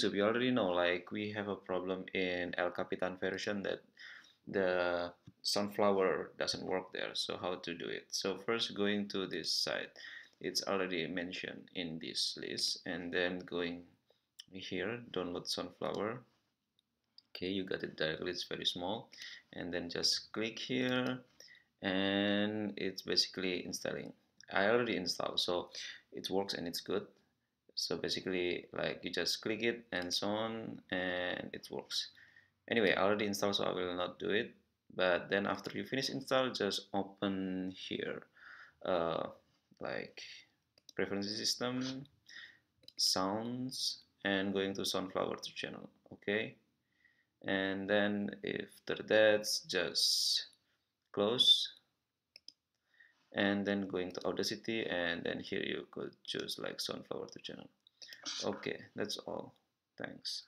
so we already know like we have a problem in El Capitan version that the Soundflower doesn't work there so how to do it? So first going to this site it's already mentioned in this list and then going here download Soundflower. Okay you got it directly it's very small. And then just click here and it's basically installing. I already installed so it works and it's good so basically like you just click it and so on and it works. Anyway I already installed so I will not do it. But then after you finish install just open here. Uh, like preference system sounds and going to Soundflower to channel okay? And then after that just close and then going to audacity and then here you could choose like Soundflower to channel okay that's all. Thanks